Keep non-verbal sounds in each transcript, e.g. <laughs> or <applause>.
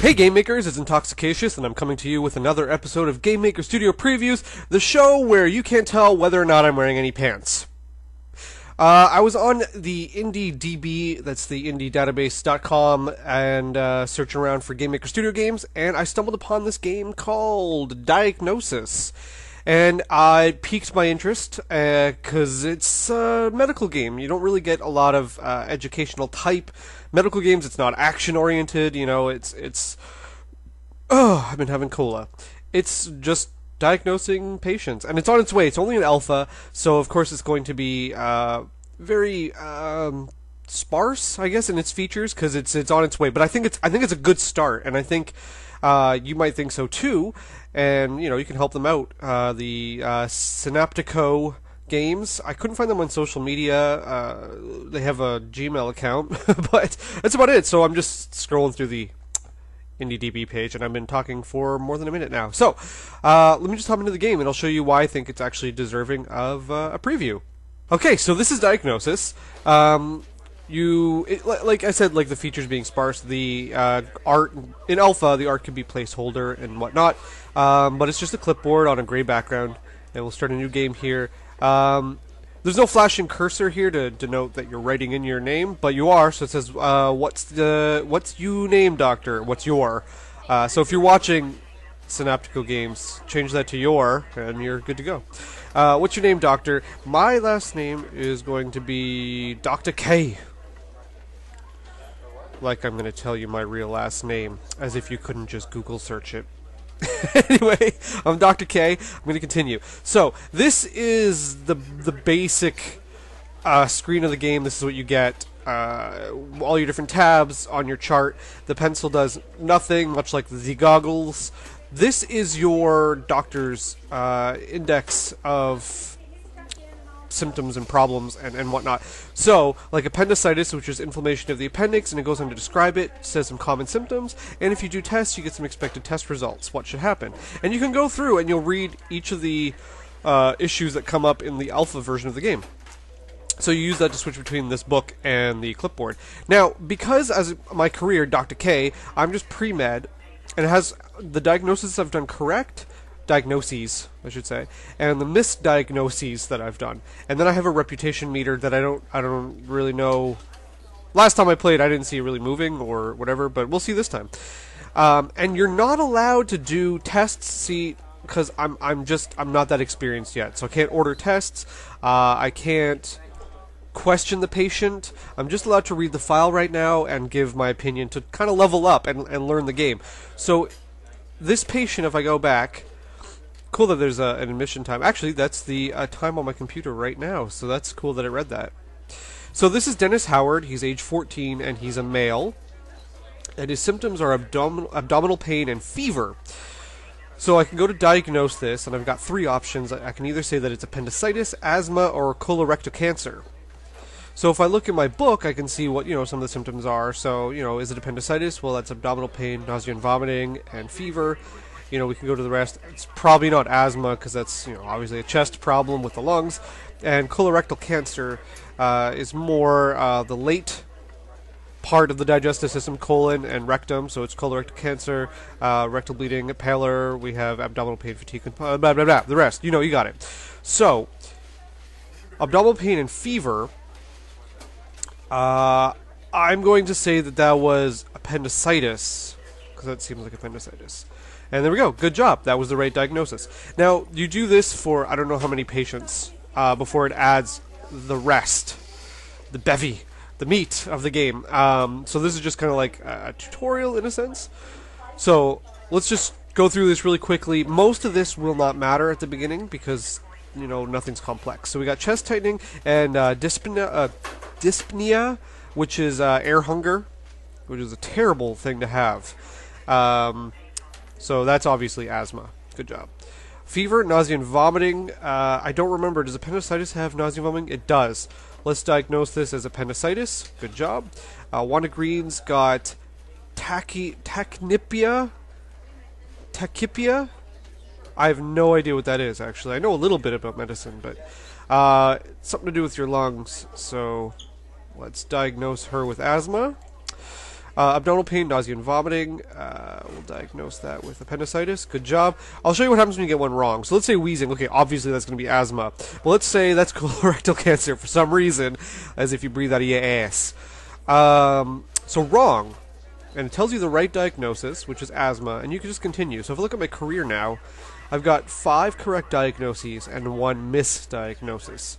Hey Game Makers, it's Intoxicatious, and I'm coming to you with another episode of Game Maker Studio Previews, the show where you can't tell whether or not I'm wearing any pants. Uh, I was on the IndieDB, that's the indiedatabase.com, and uh, searching around for Game Maker Studio games, and I stumbled upon this game called Diagnosis. And uh, piqued my interest because it's a medical game. You don't really get a lot of uh, educational type medical games. It's not action oriented. You know, it's it's. Oh, I've been having cola. It's just diagnosing patients, and it's on its way. It's only an alpha, so of course it's going to be uh, very um, sparse, I guess, in its features because it's it's on its way. But I think it's I think it's a good start, and I think uh, you might think so too. And you know you can help them out. Uh, the uh, Synaptico games. I couldn't find them on social media. Uh, they have a Gmail account, <laughs> but that's about it. So I'm just scrolling through the IndieDB page, and I've been talking for more than a minute now. So uh, let me just hop into the game, and I'll show you why I think it's actually deserving of uh, a preview. Okay, so this is Diagnosis. Um, you it, like I said, like the features being sparse, the uh, art in alpha, the art can be placeholder and whatnot, um, but it's just a clipboard on a gray background. And we'll start a new game here. Um, there's no flashing cursor here to denote that you're writing in your name, but you are. So it says, uh, "What's the what's you name, Doctor? What's your?" Uh, so if you're watching Synaptico games, change that to your, and you're good to go. Uh, what's your name, Doctor? My last name is going to be Doctor K like I'm going to tell you my real last name, as if you couldn't just Google search it. <laughs> anyway, I'm Dr. K. I'm going to continue. So this is the the basic uh, screen of the game. This is what you get. Uh, all your different tabs on your chart. The pencil does nothing, much like the goggles. This is your doctor's uh, index of symptoms and problems and, and whatnot. So, like appendicitis, which is inflammation of the appendix, and it goes on to describe it, says some common symptoms, and if you do tests, you get some expected test results. What should happen? And you can go through and you'll read each of the uh, issues that come up in the alpha version of the game. So you use that to switch between this book and the clipboard. Now, because as my career, Dr. K, I'm just pre-med, and has the diagnosis I've done correct, diagnoses, I should say, and the misdiagnoses that I've done. And then I have a reputation meter that I don't I don't really know. Last time I played, I didn't see it really moving or whatever, but we'll see this time. Um, and you're not allowed to do tests. See, because I'm I'm just I'm not that experienced yet, so I can't order tests. Uh, I can't question the patient. I'm just allowed to read the file right now and give my opinion to kind of level up and, and learn the game. So this patient, if I go back, cool that there's a, an admission time. Actually, that's the uh, time on my computer right now, so that's cool that I read that. So this is Dennis Howard. He's age 14 and he's a male. And his symptoms are abdominal, abdominal pain and fever. So I can go to diagnose this, and I've got three options. I can either say that it's appendicitis, asthma, or colorectal cancer. So if I look in my book, I can see what you know some of the symptoms are. So you know, is it appendicitis? Well, that's abdominal pain, nausea and vomiting, and fever you know, we can go to the rest. It's probably not asthma because that's, you know, obviously a chest problem with the lungs. And colorectal cancer uh, is more uh, the late part of the digestive system, colon and rectum. So it's colorectal cancer, uh, rectal bleeding, pallor. We have abdominal pain, fatigue, and blah, blah, blah, blah. The rest, you know, you got it. So, abdominal pain and fever. Uh, I'm going to say that that was appendicitis because that seems like appendicitis. And there we go. Good job. That was the right diagnosis. Now, you do this for I don't know how many patients uh, before it adds the rest, the bevy, the meat of the game. Um, so this is just kind of like a, tutorial in a sense. So let's just go through this really quickly. Most of this will not matter at the beginning because you know nothing's complex. So we got chest tightening and uh, dyspnea, uh, dyspnea, which is uh, air hunger, which is a terrible thing to have. Um, so that's obviously asthma. Good job. Fever, nausea, and vomiting. Uh, I don't remember. Does appendicitis have nausea and vomiting? It does. Let's diagnose this as appendicitis. Good job. Uh, Wanda Green's got tachy, tachypnea. Tachypia? I have no idea what that is, actually. I know a little bit about medicine, but uh, something to do with your lungs. So let's diagnose her with asthma. Uh, abdominal pain, nausea, and vomiting. Uh, we'll diagnose that with appendicitis. Good job. I'll show you what happens when you get one wrong. So let's say wheezing. Okay, obviously that's going to be asthma. Well, let's say that's <laughs> colorectal cancer for some reason, as if you breathe out of your ass. Um, so wrong. And it tells you the right diagnosis, which is asthma, and you can just continue. So if I look at my career now, I've got five correct diagnoses and one misdiagnosis.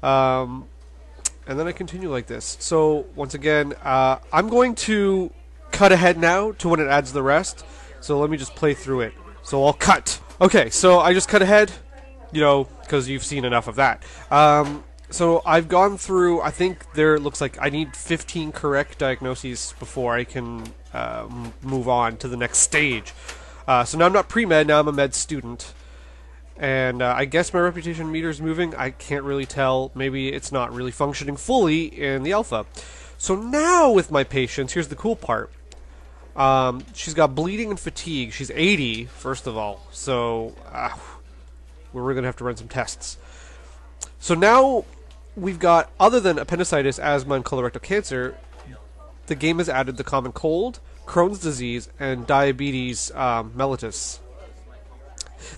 Um, and then I continue like this. So once again, uh, I'm going to cut ahead now to when it adds the rest. So let me just play through it. So I'll cut. Okay, so I just cut ahead, you know, because you've seen enough of that. Um, so I've gone through. I think there looks like I need 15 correct diagnoses before I can uh, move on to the next stage. Uh, so now I'm not pre med. Now I'm a med student and uh, I guess my reputation meter is moving. I can't really tell. Maybe it's not really functioning fully in the alpha. So now with my patients, here's the cool part. Um, she's got bleeding and fatigue. She's 80, first of all. So uh, we're going to have to run some tests. So now we've got, other than appendicitis, asthma, and colorectal cancer, the game has added the common cold, Crohn's disease, and diabetes um, mellitus.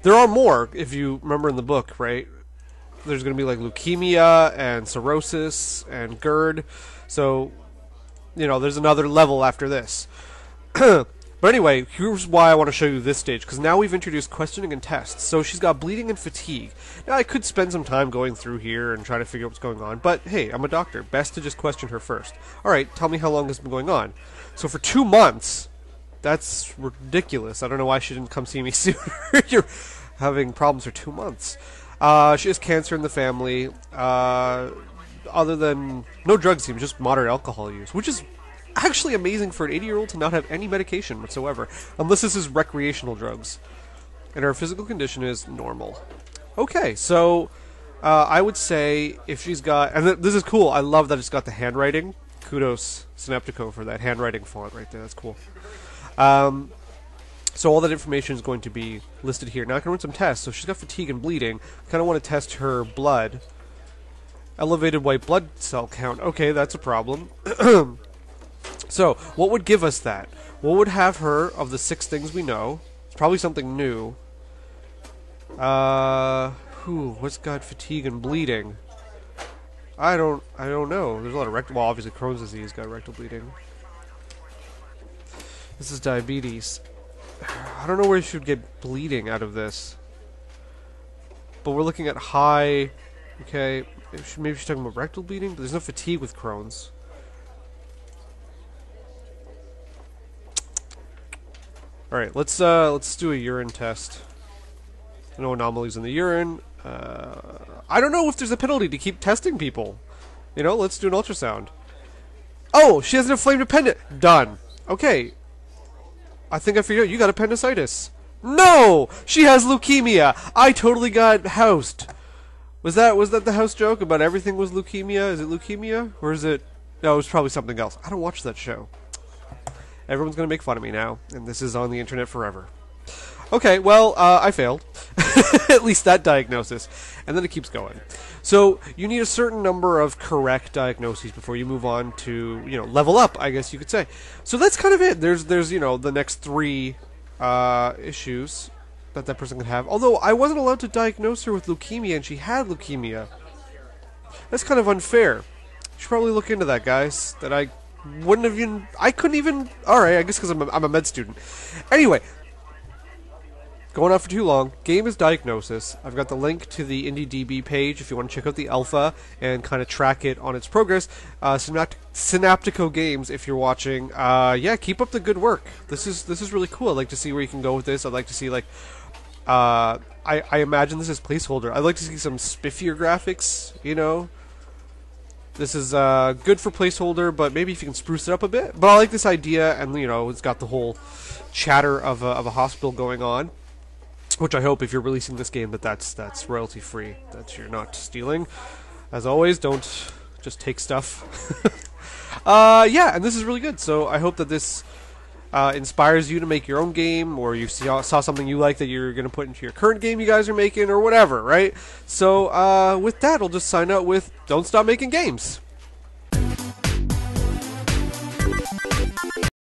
There are more, if you remember in the book, right? There's going to be like leukemia and cirrhosis and GERD. So, you know, there's another level after this. <clears throat> but anyway, here's why I want to show you this stage, because now we've introduced questioning and tests. So she's got bleeding and fatigue. Now, I could spend some time going through here and trying to figure out what's going on, but hey, I'm a doctor. Best to just question her first. Alright, tell me how long has been going on. So for two months, that's ridiculous. I don't know why she didn't come see me <laughs> sooner. You're having problems for two months. Uh, she has cancer in the family. Uh, other than no drugs, use, just moderate alcohol use, which is actually amazing for an 80 year old to not have any medication whatsoever, unless this is recreational drugs. And her physical condition is normal. Okay, so uh, I would say if she's got, and th- this is cool. I love that it's got the handwriting. Kudos Synaptico for that handwriting font right there. That's cool. Um, so all that information is going to be listed here. Now I can run some tests. So she's got fatigue and bleeding. I Kind of want to test her blood. Elevated white blood cell count. Okay, that's a problem. <clears throat> so what would give us that? What would have her of the six things we know? It's probably something new. Uh, who? What's got fatigue and bleeding? I don't. I don't know. There's a lot of rectal. Well, obviously Crohn's disease got rectal bleeding. This is diabetes. I don't know where you should get bleeding out of this. But we're looking at high... Okay, maybe she's talking about rectal bleeding, but there's no fatigue with Crohn's. Alright, let's uh, let's do a urine test. No anomalies in the urine. Uh, I don't know if there's a penalty to keep testing people. You know, let's do an ultrasound. Oh, she has an inflamed appendix. Done. Okay, I think I figured out you got appendicitis. No! She has leukemia! I totally got housed. Was that was that the house joke about everything was leukemia? Is it leukemia? Or is it No, it was probably something else. I don't watch that show. Everyone's gonna make fun of me now, and this is on the internet forever. Okay, well, uh, I failed. <laughs> At least that diagnosis. And then it keeps going. So you need a certain number of correct diagnoses before you move on to, you know, level up, I guess you could say. So that's kind of it. There's, there's you know, the next three uh, issues that that person could have. Although I wasn't allowed to diagnose her with leukemia, and she had leukemia. That's kind of unfair. You should probably look into that, guys. That I wouldn't have even. I couldn't even. Alright, I guess because I'm, I'm a med student. Anyway, Going on for too long. Game is Diagnosis. I've got the link to the IndieDB page if you want to check out the alpha and kind of track it on its progress. Uh, Synapt- Synaptico Games, if you're watching, uh, yeah, keep up the good work. This is this is really cool. I'd like to see where you can go with this. I'd like to see like, uh, I I imagine this is placeholder. I'd like to see some spiffier graphics. You know, this is uh, good for placeholder, but maybe if you can spruce it up a bit. But I like this idea, and you know, it's got the whole chatter of a, of a hospital going on. Which I hope, if you're releasing this game, that that's that's royalty free. That you're not stealing. As always, don't just take stuff. <laughs> uh, yeah, and this is really good. So I hope that this uh, inspires you to make your own game, or you saw, saw something you like that you're going to put into your current game you guys are making, or whatever, right? So uh, with that, I'll just sign out with "Don't stop making games."